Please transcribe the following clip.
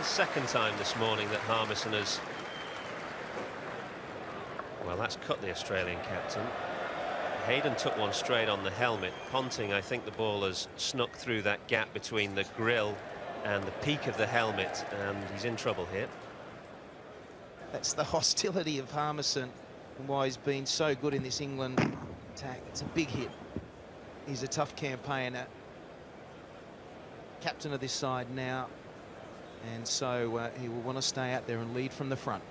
the second time this morning that Harmison has... Well, that's cut the Australian captain. Hayden took one straight on the helmet. Ponting, I think the ball has snuck through that gap between the grill and the peak of the helmet, and he's in trouble here. That's the hostility of Harmison and why he's been so good in this England attack. It's a big hit. He's a tough campaigner. Captain of this side now. And so uh, he will want to stay out there and lead from the front.